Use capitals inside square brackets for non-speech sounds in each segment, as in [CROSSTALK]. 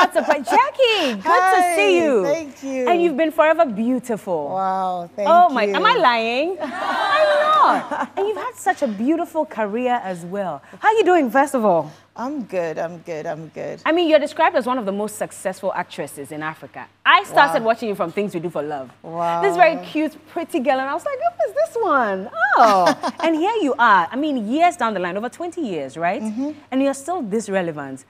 not surprised. Jackie, good Hi, to see you. thank you. And you've been forever beautiful. Wow, thank oh you. Oh my, am I lying? [LAUGHS] I'm not. And you've had such a beautiful career as well. How are you doing, first of all? I'm good, I'm good, I'm good. I mean, you're described as one of the most successful actresses in Africa. I started Wow. watching you from Things We Do for Love. Wow. This very cute, pretty girl, and I was like, who is this one? Oh. [LAUGHS] and here you are. I mean, years down the line, over 20 years, right? Mm-hmm. And you're still this relevant.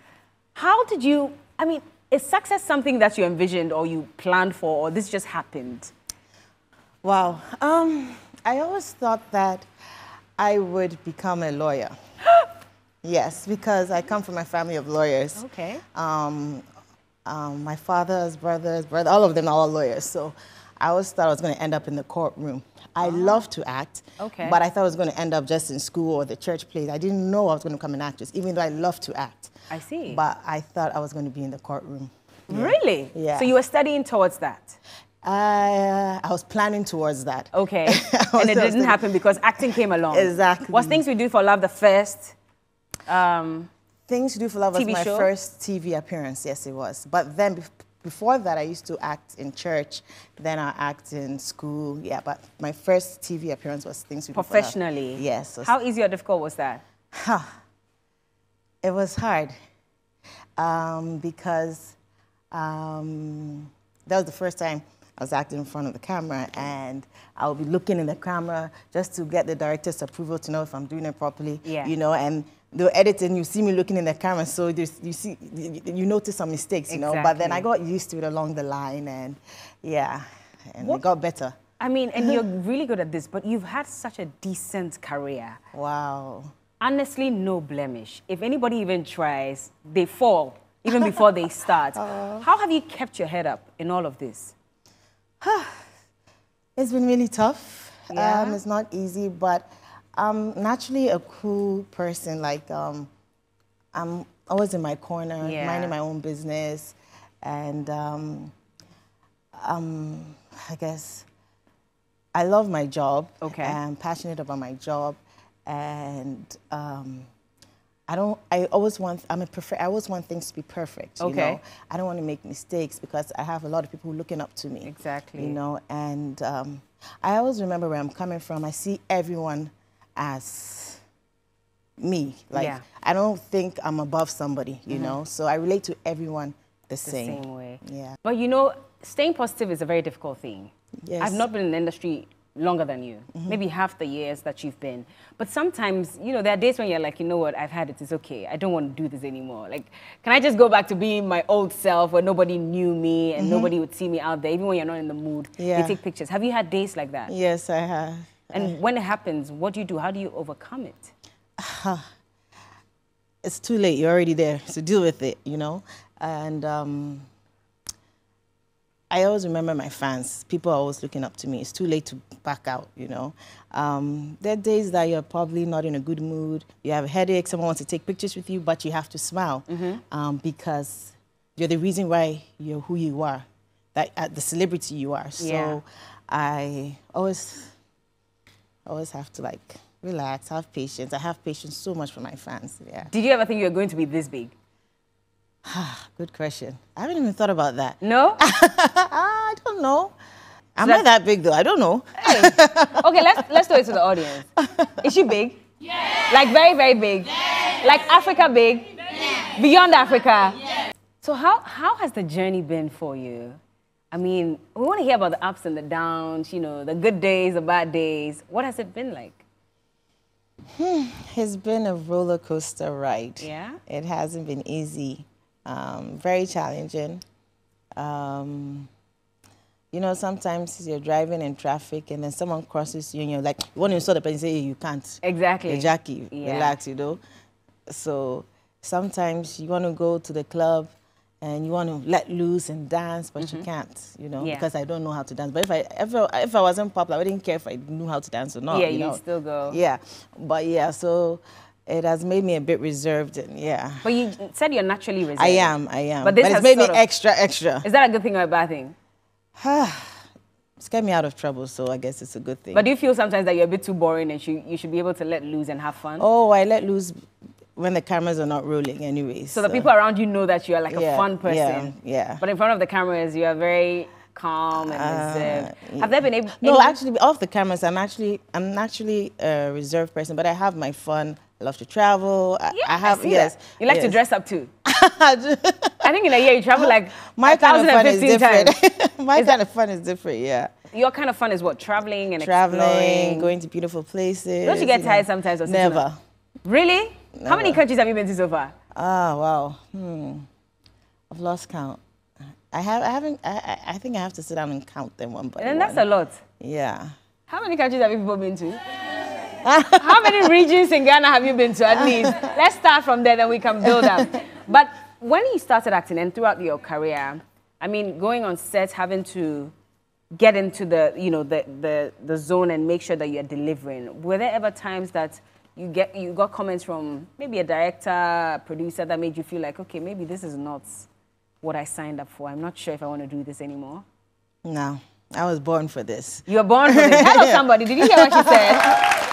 How did you, I mean, is success something that you envisioned or you planned for, or this just happened? Wow. Um, I always thought that I would become a lawyer. [GASPS] yes, because I come from a family of lawyers. Okay. Um, um, my father's brothers, brother, all of them are all lawyers. So I always thought I was going to end up in the courtroom. I love to act, Okay. but I thought I was going to end up just in school or the church plays. I didn't know I was going to become an actress, even though I love to act. I see. But I thought I was going to be in the courtroom. Really? Yeah. So you were studying towards that? I, I was planning towards that. Okay. [LAUGHS] And it didn't happen because acting came along. Exactly. Was Things We Do for Love the first? Um, Things to Do for Love was my show? first TV appearance. Yes, it was. But then before that, I used to act in church. Then I act in school. Yeah, but my first TV appearance was Things Do professionally? Yes. so- How easy or difficult was that? It was hard um, because um, that was the first time I was acting in front of the camera, and I would be looking in the camera just to get the director's approval to know if I'm doing it properly. Yeah. You know, and the editing, you see me looking in the camera, so you see, you, notice some mistakes, you know. But then I got used to it along the line, and yeah, and What- it got better. I mean, and you're really good at this, but you've had such a decent career. Wow. Honestly, no blemish. If anybody even tries, they fall even before they start. [LAUGHS] How have you kept your head up in all of this? [SIGHS] It's been really tough. Yeah? Um, it's not easy, but I'm naturally a cool person. Like, um, I'm always in my corner, Yeah. minding my own business. And um, um, I guess I love my job. Okay. I'm passionate about my job. And um, I don't, I always want, I'm a prefer, I always want things to be perfect. You Okay. know? I don't want to make mistakes because I have a lot of people looking up to me. Exactly. You know, and um, I always remember where I'm coming from. I see everyone as me. Like Yeah. I don't think I'm above somebody, you mm-hmm. know. So I relate to everyone the, The same. same way. Yeah. But you know, staying positive is a very difficult thing. Yes. I've not been in the industry longer than you, mm-hmm. maybe half the years that you've been. But sometimes, you know, there are days when you're like, you know what, I've had it, it's okay. I don't want to do this anymore. Like, can I just go back to being my old self where nobody knew me and mm-hmm. nobody would see me out there, even when you're not in the mood? Yeah. You take pictures. Have you had days like that? Yes, I have. And when it happens, what do you do? How do you overcome it? [SIGHS] It's too late. You're already there. So deal with it, you know. And um, I always remember my fans. People are always looking up to me. It's too late to back out, you know. Um, there are days that you're probably not in a good mood. You have a headache. Someone wants to take pictures with you, but you have to smile um, because you're the reason why you're who you are, that uh, the celebrity you are. So Yeah. I always, always have to like relax, have patience. I have patience so much for my fans. Yeah. Did you ever think you were going to be this big? [SIGHS] Good question. I haven't even thought about that. No? [LAUGHS] I don't know. Am that's- I that big though? I don't know. Hey. Okay, let's let's do it to the audience. Is she big? Yeah. Like very, very big? Yes. Like Africa big? Yes. Beyond Africa? Yes. So how how has the journey been for you? I mean, we want to hear about the ups and the downs, you know, the good days, the bad days. What has it been like? It's been a roller coaster ride. Yeah? It hasn't been easy. Um, very challenging. Um, you know, sometimes you're driving in traffic and then someone crosses you and you're like, when you want to insult the person, say, you can't. Exactly. Hey, Jackie, Yeah. relax, you know. So sometimes you want to go to the club and you want to let loose and dance, but you can't, you know, Mm-hmm. Yeah. because I don't know how to dance. But if I if, if I wasn't popular, I wouldn't care if I knew how to dance or not. Yeah, you you'd know? still go. Yeah, but yeah, so it has made me a bit reserved, and yeah, But you said you're naturally reserved. I am, I am. But this it's has made me of- extra, extra. Is that a good thing or a bad thing? [SIGHS] It's kept me out of trouble, so I guess it's a good thing. But do you feel sometimes that you're a bit too boring and you, you should be able to let loose and have fun? oh, I let loose when the cameras are not rolling, anyway. So, the people around you know that you are like Yeah, a fun person. yeah, yeah. But in front of the cameras, you are very calm and reserved. Uh, Have there been able? To. No, any- actually, off the cameras, I'm actually I'm actually a reserved person, but I have my fun. I love to travel. I, Yeah, I have see yes. that. You like to dress up too. [LAUGHS] I think in a year you travel like [LAUGHS] my kind of fun is different. [LAUGHS] my kind of fun is different. Yeah, Your kind of fun is what? Traveling and traveling, exploring. going to beautiful places. Don't you get know. tired sometimes of sitting Never. up? Really? How many countries have you been to so far? Ah, wow. Hmm. I've lost count. I have. I haven't. I, I- I think I have to sit down and count them one by And one. And that's a lot. Yeah. How many countries have you people been to? [LAUGHS] How many regions in Ghana have you been to at [LAUGHS] least? Let's start from there, then we can build up. But when you started acting and throughout your career, I mean, going on set, having to get into the, you know, the, the, the zone and make sure that you're delivering. Were there ever times that you get you got comments from maybe a director, producer that made you feel like, okay, maybe this is not what I signed up for. I'm not sure if I want to do this anymore. No, I was born for this. You were born for this. Hello, [LAUGHS] somebody. Did you hear what she said?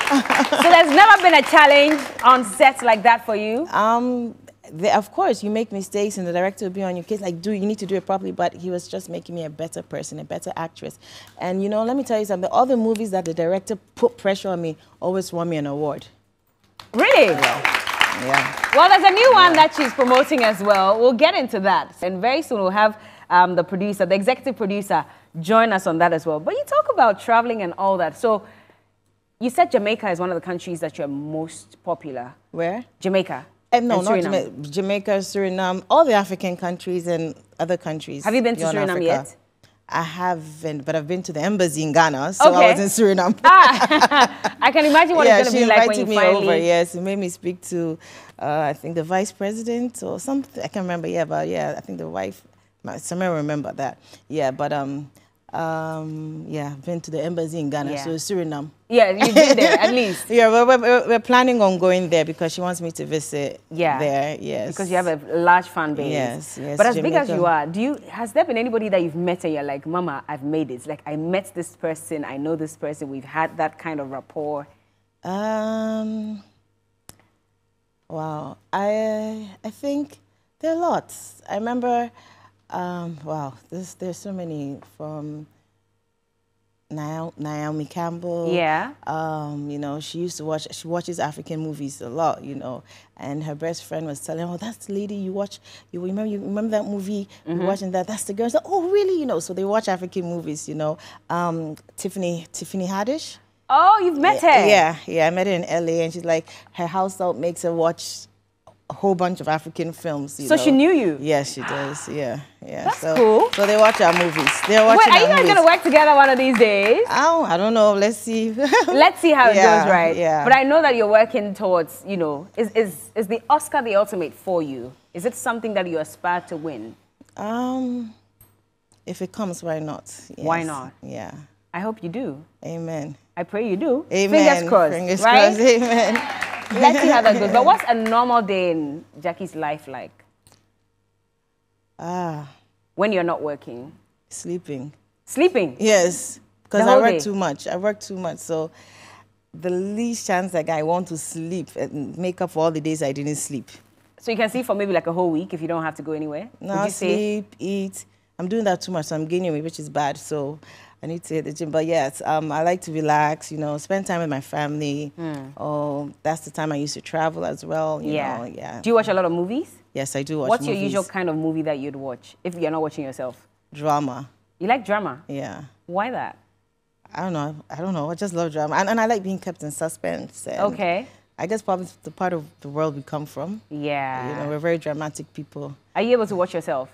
[LAUGHS] so there's never been a challenge on set like that for you. Um, the, of course, you make mistakes, and the director will be on your case. Like, do you need to do it properly? But he was just making me a better person, a better actress. And you know, let me tell you something. All the movies that the director put pressure on me always won me an award. Really? Yeah. Well, there's a new one that she's promoting as well. We'll get into that. And very soon we'll have um, the producer, the executive producer, join us on that as well. But you talk about traveling and all that. So you said Jamaica is one of the countries that you're most popular. Where? Jamaica. Eh, no, and not Suriname. Jamaica, Jamaica, Suriname, all the African countries and other countries. Have you been to Suriname Africa. yet? I haven't, but I've been to the embassy in Ghana, so Okay. I was in Suriname. [LAUGHS] Ah, [LAUGHS] I can imagine what yeah, it's going to be like when you me finally. over. Yes, it made me speak to, uh, I think the vice president or something. I can't remember. Yeah, but yeah, I think the wife. Somehow remember that. Yeah, but um, um, yeah, been to the embassy in Ghana, Yeah. so Suriname. Yeah, you've been there at [LAUGHS] least. Yeah, we're, we're, we're planning on going there because she wants me to visit Yeah. there. Yes, Because you have a large fan base. Yes, yes, But as big as you are, do you has there been anybody that you've met and you're like, Mama, I've made it. Like I met this person, I know this person, we've had that kind of rapport. Um. Wow, I I think there are lots. I remember. Um, wow, there's there's so many from. Naomi, Campbell. Yeah. Um, you know, she used to watch. She watches African movies a lot. You know, and her best friend was telling her, "Oh, that's the lady you watch. You remember? You remember that movie? You're watching that? That's the girl." So, oh, really? You know, so they watch African movies. You know, um, Tiffany Tiffany Haddish. Oh, you've met her. Yeah, yeah. I met her in LA, and she's like, her household makes her watch a whole bunch of African films. you So she knew you? Yes, she does. Yeah, yeah. That's so, cool. So they watch our movies. They're Wait, watching are you guys movies. gonna work together one of these days? I don't, I don't know. Let's see. [LAUGHS] Let's see how it Yeah, goes, right? yeah. But I know that you're working towards, you know, is, is, is the Oscar the ultimate for you? Is it something that you aspire to win? um, if it comes, why not? Why not? Yeah. I hope you do. Amen. I pray you do. Amen. Fingers crossed. Fingers right? crossed. Amen. [LAUGHS] Let's see how that goes. But [LAUGHS] what's a normal day in Jackie's life like Ah, when you're not working? sleeping. Sleeping. Yes, because I work day? too much. I work too much. So the least chance that I want to sleep and make up for all the days I didn't sleep. So you can sleep for maybe like a whole week if you don't have to go anywhere. No, you say? sleep, eat. I'm doing that too much, so I'm gaining weight, which is bad. So I need to hit the gym. But yes, um, I like to relax. You know, spend time with my family. Oh, that's the time I used to travel as well. You. Yeah. Know, yeah. Do you watch a lot of movies? yes, I do watch. What's your usual kind of movie that you'd watch if you're not watching yourself? drama? You like drama. Yeah. Why that? I don't know. I don't know. I just love drama, and, and I like being kept in suspense. Okay. I guess probably the part of the world we come from. Yeah. You know, we're very dramatic people. Are you able to watch yourself?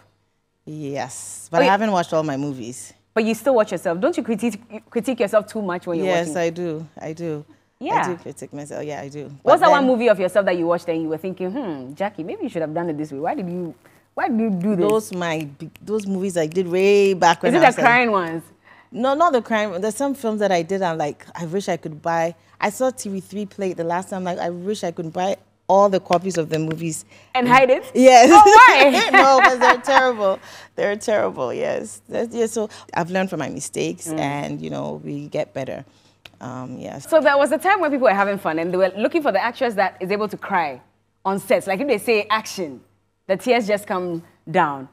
Yes, but Oh, I haven't watched all my movies. But you still watch yourself. Don't you critique critique yourself too much when you're Yes, watching? I do. I do. Yeah. I do critique myself. Yeah, I do. What's But that one movie of yourself that you watched and you were thinking, hmm, Jackie, maybe you should have done it this way. Why did you why did you do this? Those my those movies I did way back when Is it I was the crying ones? No, not the crime. There's some films that I did. I'm like, I wish I could buy. I saw TV3 play it the last time. Like, I wish I could buy all the copies of the movies. And hide it? Yes. Oh, why? [LAUGHS] no, because they're terrible. They're terrible. Yes. That's, yeah. So I've learned from my mistakes, Mm. and you know, we get better. Um, yes. So there was a time when people were having fun and they were looking for the actress that is able to cry. on sets? Like if they say action, the tears just come down.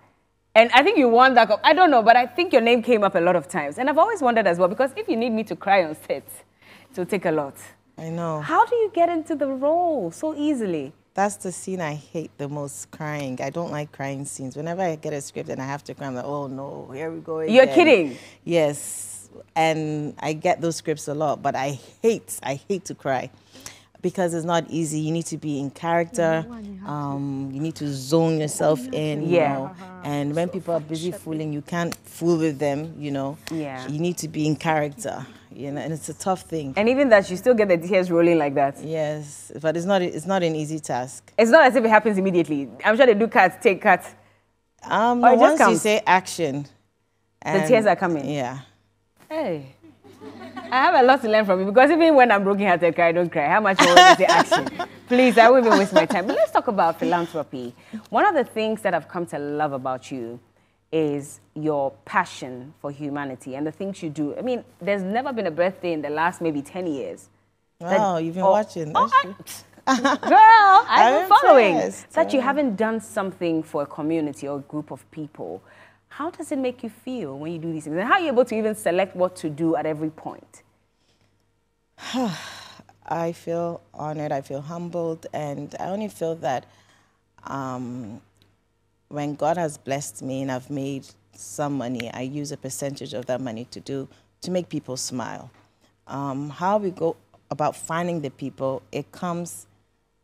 And I think you won that. I don't know, but I think your name came up a lot of times. And I've always wondered as well, because if you need me to cry on set, it will take a lot. I know. How do you get into the role so easily? That's the scene I hate the most, crying. I don't like crying scenes. Whenever I get a script and I have to cry, I'm like, oh no, here we go again. You're kidding? Yes. And I get those scripts a lot, but I hate, I hate to cry because it's not easy. You need to be in character. Um, you need to zone yourself in. You Yeah. know? And when people are busy fooling, you can't fool with them. You know. Yeah. You need to be in character. You know, and it's a tough thing. And even that, you still get the tears rolling like that. Yes, but it's not. It's not an easy task. It's not as if it happens immediately. I'm sure they do cuts, take cuts. Um, Or once you say action, and- tears are coming. Yeah. Hey. I have a lot to learn from you because even when I'm broken hearted, I don't cry. How much more is the action? [LAUGHS] Please, I won't even waste my time. But let's talk about philanthropy. One of the things that I've come to love about you is your passion for humanity and the things you do. I mean, there's never been a birthday in the last maybe 10 years. that- Wow, you've been oh, watching. oh, [LAUGHS] I- [LAUGHS] Girl, I've I'm been following impressed. that you haven't done something for a community or a group of people. How does it make you feel when you do these things? And how are you able to even select what to do at every point? [SIGHS] I feel honored. I feel humbled, and I only feel that um, when God has blessed me and I've made some money, I use a percentage of that money to do to make people smile. Um, how we go about finding the people, it comes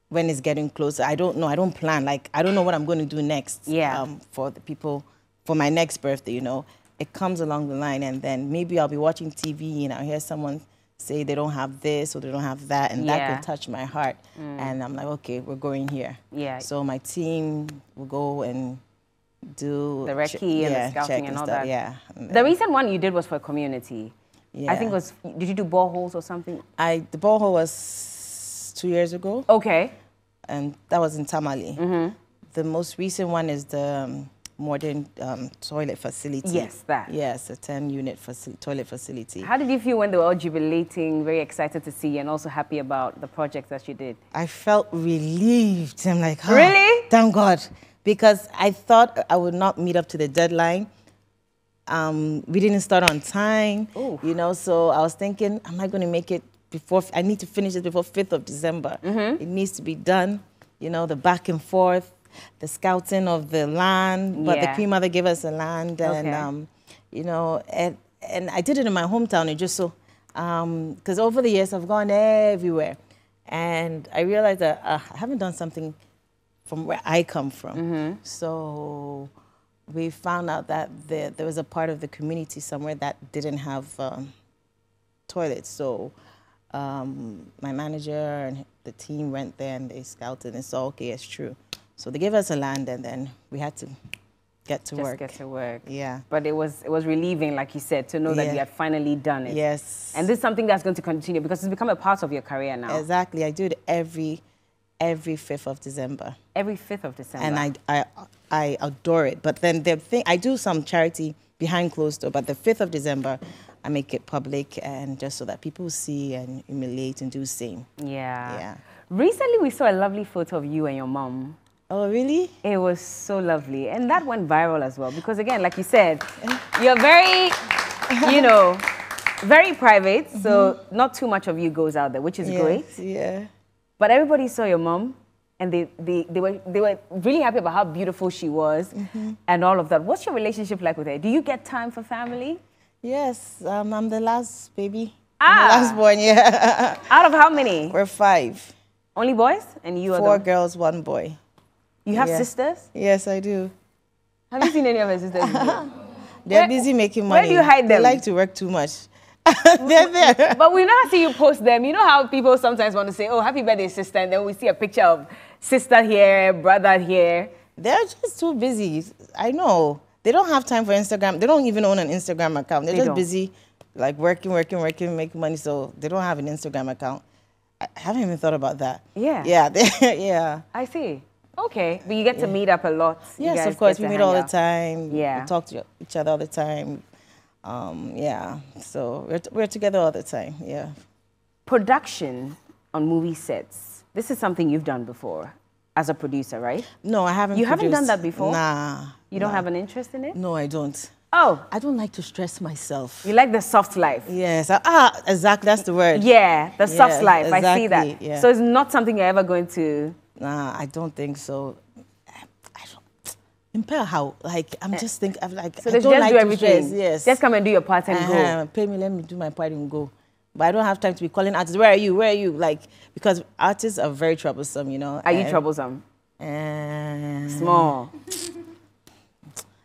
when it's getting closer. I don't know. I don't plan. Like I don't know what I'm going to do next. Yeah. Um, for the people, for my next birthday, you know, it comes along the line, and then maybe I'll be watching TV and I'll hear someone say they don't have this or they don't have that, and that Yeah. could touch my heart. And I'm like, okay, we're going here. Yeah. So my team will go and do The recce and the yeah, scouting check and all stuff, that. Yeah. The recent one you did was for a community. I think it was, did you do boreholes or something? I the borehole was two years ago. Okay. and that was in Tamale. Mm-hmm. The most recent one is the um, modern um, toilet facility. Yes, that. Yes, a 10 unit faci- toilet facility. How did you feel when they were all jubilating, very excited to see you, and also happy about the project that you did? I felt relieved. I'm like, "Ah, Really? Thank God. Because I thought I would not meet up to the deadline. Um, we didn't start on time, Ooh. you know, so I was thinking, am I going to make it before, I need to finish it before 5th of December. Mm-hmm. It needs to be done, you know, the back and forth, the scouting of the land, but the Queen Mother gave us the land and, Okay. um, you know, and, and I did it in my hometown. It just so, because over the years I've gone everywhere, and I realized that uh, I haven't done something from where I come from. So we found out that there, there was a part of the community somewhere that didn't have um, toilets. So um, my manager and the team went there and they scouted and saw, okay, it's true. So they gave us a land and then we had to get to Just work. get to work. Yeah. But it was it was relieving, like you said, to know that Yeah. you had finally done it. Yes. And this is something that's going to continue because it's become a part of your career now. Exactly. I do it every every 5th of December. Every 5th of December. and I, I, I adore it. But then the thing, I do some charity behind closed door, but the 5th of December, I make it public and just so that people see and emulate and do the same. yeah. Yeah. Recently, we saw a lovely photo of you and your mom. Oh, really? It was so lovely. And that went viral as well because, again, like you said, you're very, you know, [LAUGHS] very private. So not too much of you goes out there, which is great. Yeah. But everybody saw your mom and they, they, they, were, they were really happy about how beautiful she was and all of that. What's your relationship like with her? Do you get time for family? Yes, um, I'm the last baby. Ah. I'm the last born, yeah. Out of how many? [LAUGHS] We're five. Only boys? And you are Four girls, one boy. You have yeah. sisters? Yes, I do. Have you seen any of her sisters? [LAUGHS] They're Where- busy making money. where do you hide They them? like to work too much. [LAUGHS] They're there. but we never see you post them. You know how people sometimes want to say, oh, happy birthday, sister, and then we see a picture of sister here, brother here. They're just too busy. I know. They don't have time for Instagram. They don't even own an Instagram account. They're They just don't. busy, like working, working, working, making money. So they don't have an Instagram account. I haven't even thought about that. Yeah. Yeah. [LAUGHS] yeah. I see. Okay. But you get to meet up a lot. Yes, of course. We meet all the time. Yeah. We talk to each other all the time. Um, yeah. So we're, t- we're together all the time. Yeah. Production on movie sets. This is something you've done before. as a producer, right? No, I haven't. You haven't done that before? Nah. You don't nah. have an interest in it? No, I don't. Oh, I don't like to stress myself. you like the soft life. Yes. Ah, exactly. That's the word. Yeah, the soft life. I see that. yeah. So it's not something you're ever going to. Nah, I don't think so. I don't. Impel how? Like I'm just think I'm like Eh. So I they don't just like do everything. stress. Yes. Just come and do your part and go. Uh-huh. Pay me, let me do my part and go. But I don't have time to be calling artists. Where are you? Where are you? Like because artists are very troublesome, you know. Are you troublesome? Uh, Small.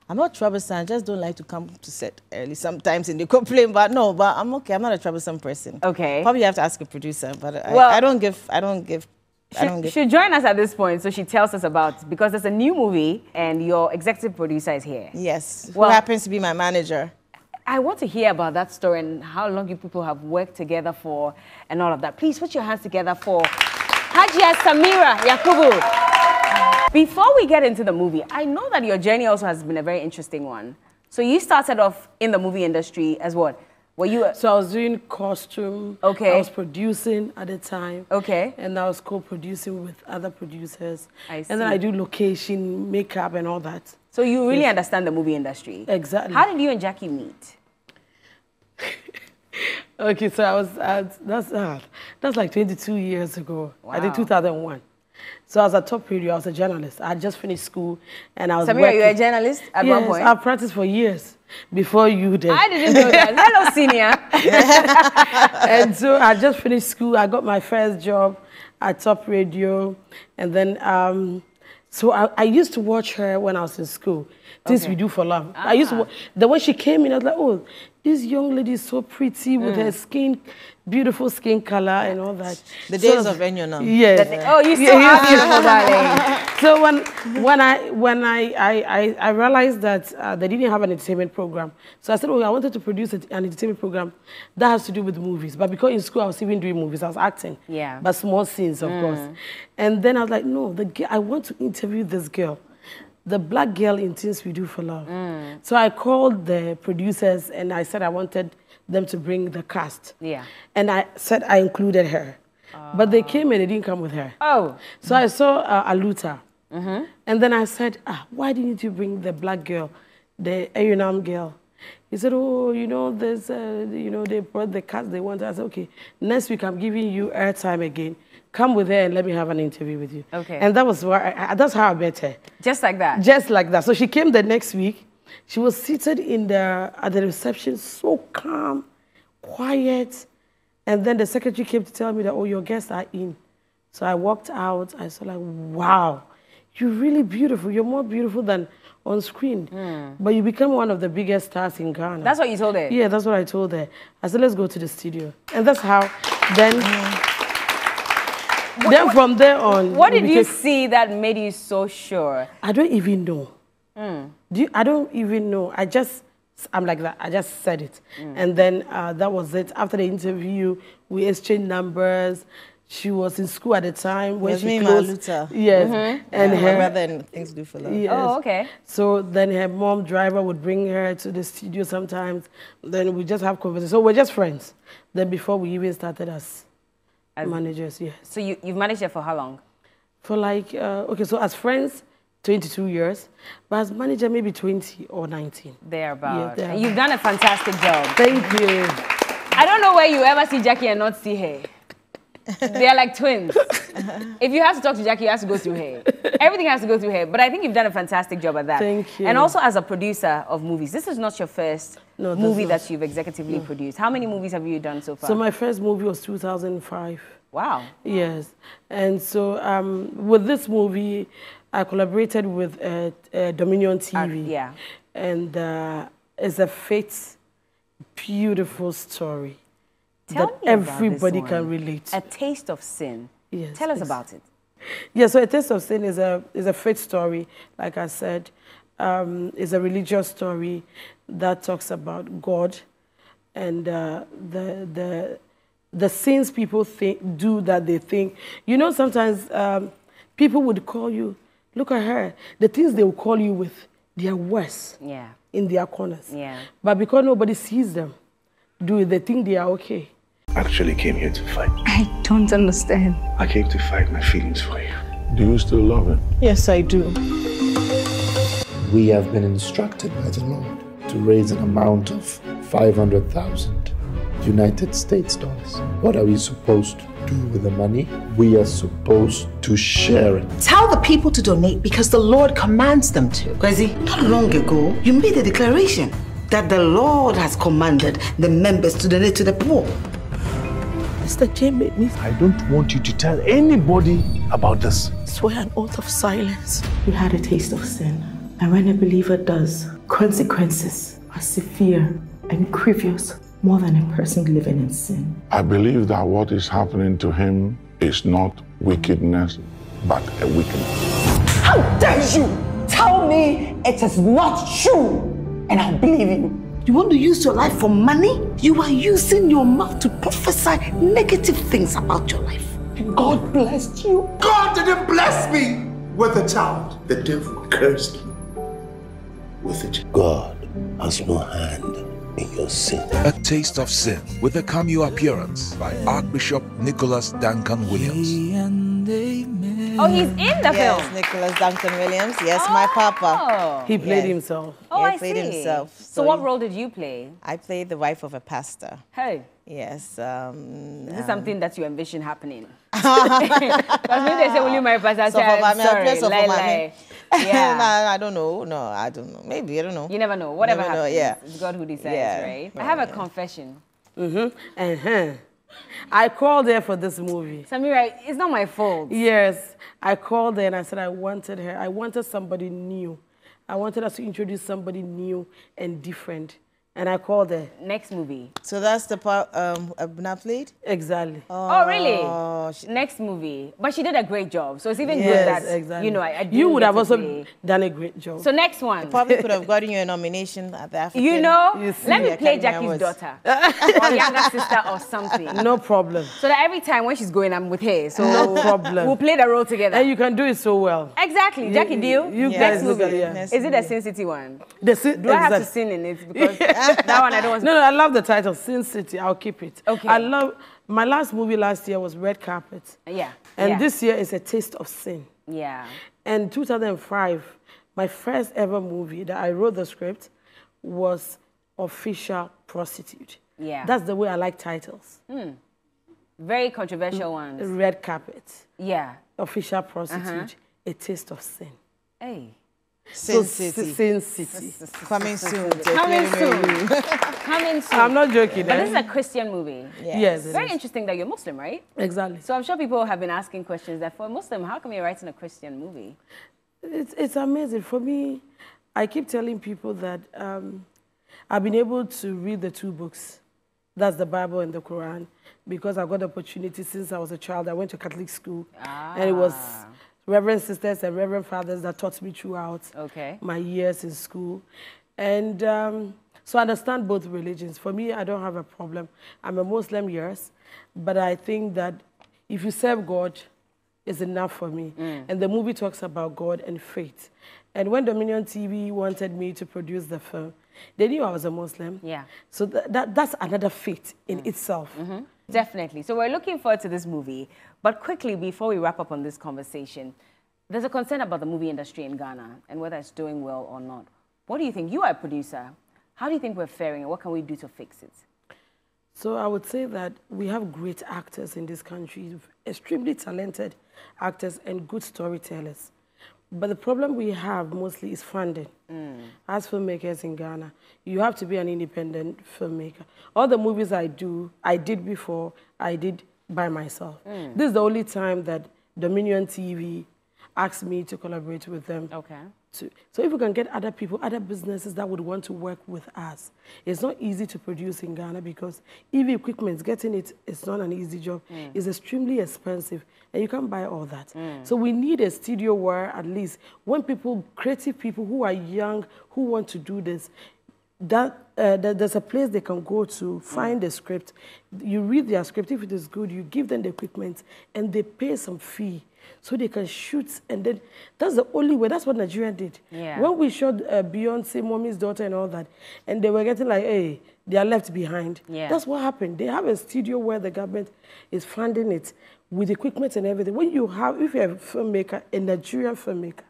I'm not troublesome. I just don't like to come to set early. Sometimes and they complain, but no, but I'm okay. I'm not a troublesome person. Okay. Probably have to ask a producer, but I, I don't give. I don't give. She, she'll join us at this point so she tells us about because there's a new movie and your executive producer is here. Yes. Well- Who happens to be my manager? I want to hear about that story and how long you people have worked together for and all of that. Please put your hands together for Hajia Samira Yakubu. Before we get into the movie, I know that your journey also has been a very interesting one. So you started off in the movie industry as what? Were you a, So I was doing costume. Okay. I was producing at the time. Okay. And I was co-producing with other producers. I see. And then. I do location, makeup, and all that. so you really understand the movie industry? Exactly. How did you and Jackie meet? [LAUGHS] Okay, so I was at, that's uh, that's like 22 years ago. Wow. I think 2001. So I was at Top Radio. I was a journalist. I had just finished school, and I was Samira, working. you're a journalist at yes, one point? I practiced for years before you did. I didn't know that. Hello, senior. [LAUGHS] and so I just finished school. I got my first job at Top Radio, and then um, so I, I used to watch her when I was in school. Things we do for love. I used to. wa- The way she came in, I was like, oh, this young lady is so pretty with her skin, beautiful skin color and all that. The So- days of Enyonam. Yes. oh, you still Yeah, are beautiful, darling. So when when I when I I, I, realized that uh, they didn't have an entertainment program, so I said, oh, I wanted to produce an entertainment program that has to do with movies. But because in school I was even doing movies, I was acting. Yeah. But small scenes, of course. And then I was like, no, the I want to interview this girl. The black girl in Things We Do for Love. So I called the producers and I said I wanted them to bring the cast. Yeah. And I said I included her. But they came and they didn't come with her. Oh, So I saw uh, Aluta. And then I said, ah, why didn't you bring the black girl, the Enyonam girl? He said, oh, you know, there's, uh, you know, they brought the cast they wanted. I said, okay, next week I'm giving you airtime again. Come with her and let me have an interview with you. Okay. And that was where I, I- that's how I met her. just like that. Just like that. So she came the next week. She was seated in the at the reception, so calm, quiet. And then the secretary came to tell me that, oh, your guests are in. So I walked out. I saw like, wow, you're really beautiful. You're more beautiful than on screen. Hmm. But you become one of the biggest stars in Ghana. That's what you told her? Yeah, that's what I told her. I said, let's go to the studio. And that's how then hmm. then from there on. What did you see that made you so sure? I don't even know. Hmm. Do you, I don't even know. I just, I'm like that. I just said it. And then uh, that was it. After the interview, we exchanged numbers. She was in school at the time when Was she me, closed. Maluta. Yes. And my her, brother and things do for love. Yes. Oh, okay. So then her mom driver would bring her to the studio sometimes. Then we just have conversations. So we're just friends. Then before we even started as, As- managers, yes. So you, you've managed it for how long? For like, uh, okay, so as friends, 22 years, but as manager, maybe 20 or 19. Thereabout. Yeah, And you've done a fantastic job. Thank you. I don't know where you ever see Jackie and not see her. They are like twins. if you have to talk to Jackie, you have to go through her. Everything has to go through her. But I think you've done a fantastic job at that. Thank you. And also as a producer of movies, this is not your first No, movie that you've executively produced. How many movies have you done so far? So my first movie was 2005. wow. Yes. And so um, with this movie, I collaborated with uh, uh, Dominion TV. yeah. And uh, it's a faith, beautiful story Tell that me about this everybody can relate. A Taste of Sin. Yes, Tell us about it. Yeah, so A Taste of Sin is a, is a faith story, like I said. Um, it's a religious story that talks about God and uh, the, the, the sins people think, do that they think. You know, sometimes um, people would call you, look at her, the things they will call you with, they are worse Yeah. in their corners. Yeah. But because nobody sees them, do they think they are okay? Actually came here to fight. I don't understand. I came to fight my feelings for you. Do you still love him? Yes, I do. We have been instructed by the Lord to raise an amount of 500,000 United States dollars. What are we supposed to do with the money? We are supposed to share it. Tell the people to donate because the Lord commands them to. Kwesi, not long ago, you made a declaration that the Lord has commanded the members to donate to the poor. Mr. J made me I don't want you to tell anybody about this. swear an oath of silence. You had a taste of sin. And when a believer does, consequences are severe and grievous more than a person living in sin. I believe that what is happening to him is not wickedness, but a weakness. How dare you tell me it is not true and I'll believe you. You want to use your life for money? You are using your mouth to prophesy negative things about your life. And God blessed you. God didn't bless me with a child. The devil cursed me with a child. God has no hand in your sin. A Taste of Sin with a cameo appearance by Archbishop Nicholas Duncan Williams. Oh, he's in the Yes, film. Nicholas Duncan Williams. Yes, my papa. Oh, He played Yes. himself. oh he I played see. himself. So, So what he- role did you play? I played the wife of a pastor. Hey, Yes. Um, is this something that you envision happening? [LAUGHS] [LAUGHS] Because when they say, "Will you marry Pastor?" I So say, for "I'm mommy, I'll sorry, play so for lie, mommy. lie." [LAUGHS] no, I don't know. No, I don't know. Maybe I don't know. You never know. Whatever Never know, happens, yeah. it's God who decides, Yeah. right? I have a confession. Uh-huh. I called her for this movie. Samira, it's not my fault. Yes, I called her and I said I wanted her. I wanted somebody new. I wanted us to introduce somebody new and different. And I called her. Next movie. So that's the part um, Abna played. Exactly. Oh, really? Oh, she- Next movie. But she did a great job. So it's even yes, good that, exactly. you know, I, I you didn't would have also play. done a great job. So next one. Probably could have gotten you a nomination at the African. You know, You see, let me the play Academy Jackie's Awards. daughter or younger sister or something. [LAUGHS] no problem. So that every time when she's going, I'm with her. So No problem. We'll play the role together. And you can do it so well. exactly, You- Jackie Deal. you next guys look movie. at- yeah. Next Is it a movie. Sin City one? The si- Do I have to sing in it? [LAUGHS] Because [LAUGHS] that one I don't want No, no, I love the title, Sin City. I'll keep it. Okay. I love, my last movie last year was Red Carpet. Yeah. And yeah. this year is A Taste of Sin. Yeah. And 2005, my first ever movie that I wrote the script was Official Prostitute. Yeah. That's the way I like titles. Very controversial ones. Red Carpet, Yeah. Official Prostitute, Uh-huh. A Taste of Sin. Hey. Sin So, City. Sin City. Coming soon. Coming soon. [LAUGHS] Coming soon. I'm not joking. But eh? this is a Christian movie. Yes, it Very is. interesting that you're Muslim, right? Exactly. So I'm sure people have been asking questions that for a Muslim, how come you're writing a Christian movie? It's, it's amazing. For me, I keep telling people that um, I've been able to read the two books. That's the Bible and the Quran. Because I got the opportunity since I was a child. I went to Catholic school. And it was Ah. Reverend sisters and Reverend fathers that taught me throughout Okay. my years in school. And um, so I understand both religions. For me, I don't have a problem. I'm a Muslim, yes. But I think that if you serve God, is enough for me. Mm. And the movie talks about God and faith. And when Dominion TV wanted me to produce the film, they knew I was a Muslim. Yeah. So tha- that, that's another faith in itself. Definitely. So we're looking forward to this movie. But quickly, before we wrap up on this conversation, there's a concern about the movie industry in Ghana and whether it's doing well or not. What do you think? You are a producer. How do you think we're faring and what can we do to fix it? So I would say that we have great actors in this country, extremely talented actors and good storytellers. But the problem we have mostly is funding. Mm. As filmmakers in Ghana, you have to be an independent filmmaker. All the movies I do, I did before, I did by myself. Mm. This is the only time that Dominion TV asked me to collaborate with them Okay. To, so if we can get other people, other businesses that would want to work with us, it's not easy to produce in Ghana because EV equipment, getting it. it is not an easy job. Mm. It's extremely expensive, and you can't buy all that. Mm. So we need a studio where at least when people, creative people who are young, who want to do this, that, uh, that there's a place they can go to find mm. the script. You read their script. If it is good, you give them the equipment, and they pay some fee so they can shoot and then that's the only way. That's what Nigeria did. Yeah. When we showed uh, Beyonce, Mommy's daughter, and all that, and they were getting like, hey, they are left behind. Yeah. That's what happened. They have a studio where the government is funding it with equipment and everything. When you have, if you're a filmmaker, a Nigerian filmmaker,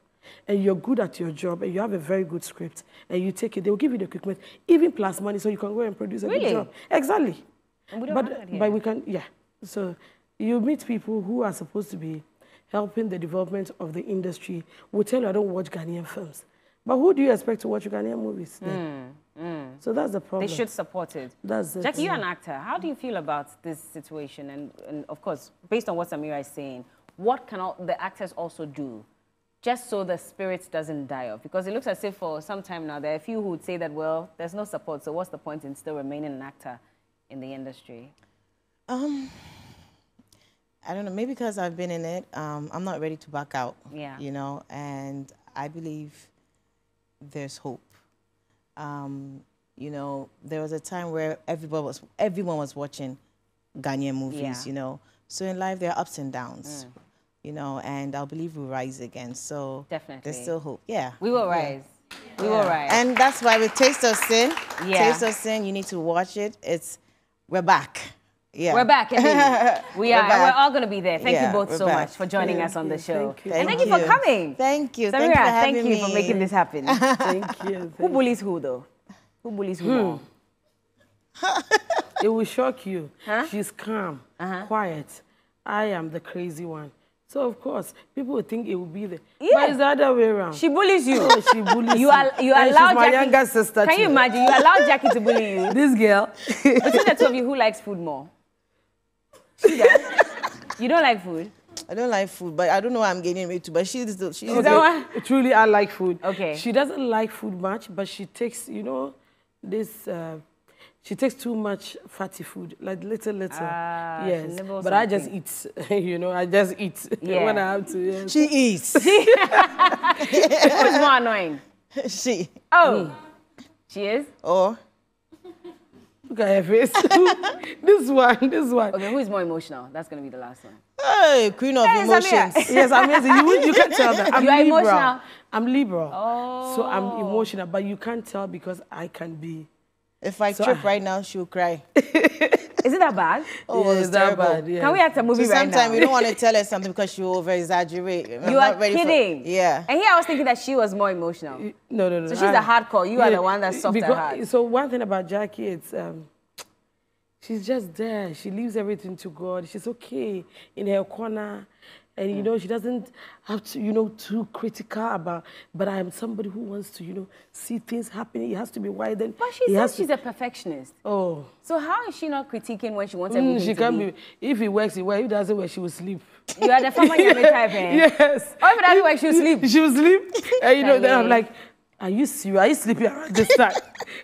and you're good at your job and you have a very good script and you take it, they will give you the equipment, even plus money, so you can go and produce a Really? good job. Exactly. And we don't have But, but we can, yeah. So you meet people who are supposed to be helping the development of the industry will tell you, I don't watch Ghanaian films. But who do you expect to watch Ghanaian movies then? So that's the problem. They should support it. That's it. Jackie, you're an actor. How do you feel about this situation? And, and of course, based on what Samira is saying, what can all, the actors also do just so the spirit doesn't die off? Because it looks as if for some time now, there are a few who would say that, well, there's no support, so what's the point in still remaining an actor in the industry? Um, I don't know. Maybe because I've been in it, um, I'm not ready to back out. Yeah. You know, and I believe there's hope. Um, you know, there was a time where everybody was everyone was watching Ghanaian movies. Yeah. You know, so in life there are ups and downs. You know, and I believe we'll rise again. So Definitely. there's still hope. Yeah. We will Yeah. rise. We will rise. And that's why with Taste of Sin, Yeah. Taste of Sin, you need to watch it. It's we're back. Yeah. We're back, indeed. [LAUGHS] We We're back. We're all going to be there. Thank Yeah, you both so back. much for joining Thank us on the show. thank you. And Thank thank you for coming. Thank you. Samira, Thank you for thank having you for me. making this happen. [LAUGHS] Thank you. [LAUGHS] who bullies who, though? Who bullies who more? It will shock you. Huh? She's calm, Uh-huh. quiet. I am the crazy one. So of course, people would think it would be the. Yeah. But it's the other way around. She bullies you. Oh, she bullies you. me. Al- you And allow she's my Jackie. younger sister Can you imagine? You allow Jackie to bully you. this girl. Between the two of you, who likes food more? She does. you don't like food. I don't like food, but I don't know why I'm getting ready to. But she's the, she's Is that why? [LAUGHS] Truly, I like food. Okay. She doesn't like food much, but she takes, you know, this. Uh, she takes too much fatty food, like little, little. Ah, yes. nibbles But I just eat. [LAUGHS] you know, I just eat Yeah. [LAUGHS] when I have to. Yes. she eats. Who is more annoying? she Oh, she is. or Look at her face. [LAUGHS] this one, this one. Okay, who is more emotional? That's gonna be the last one. hey, queen of Hey, Samira. emotions. [LAUGHS] yes, amazing. You, would- you can tell that. I'm You are liberal. emotional. I'm liberal. Oh. So I'm oh. emotional, but you can't tell because I can be. If I So trip I- right now, she'll cry. [LAUGHS] Is it that bad? Oh, Yeah, it's it's that terrible. bad, yeah. Can we act a movie So right sometimes now? we don't want to tell her something because she will over exaggerate. You are kidding. yeah. And here I was thinking that she was more emotional. No, no, no. So she's the hardcore, you are the one that's soft at because, heart. So one thing about Jackie, it's um, she's just there. She leaves everything to God. She's okay in her corner. And Mm. you know, she doesn't have to, you know, too critical about. But I am somebody who wants to, you know, see things happening. It has to be widened. But she It says to- she's a perfectionist. Oh, So how is she not critiquing when she wants Mm, she to can be? If it works, it works. If it doesn't work, she will sleep. You are the farmer [LAUGHS] type, eh? Yes. Or if it doesn't work, she'll sleep. She will sleep. [LAUGHS] and you know, then I'm like, are you serious? Are you sleeping around this [LAUGHS] time?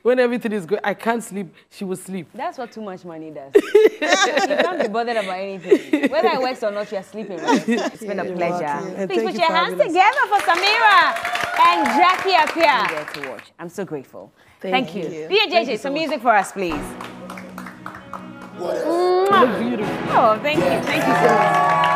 when everything is good, I can't sleep. She will sleep. That's what too much money does. [LAUGHS] you can't be bothered about anything. Whether it works or not, you're sleeping, right? [LAUGHS] It's been a pleasure. welcome. And Please put you your for hands together for Samira and Jackie Appiah. there to watch. I'm so grateful. Thank Thank, you. you. DJ Thank you so some much. music for us, please. Look beautiful. Oh, thank you. Thank you so much.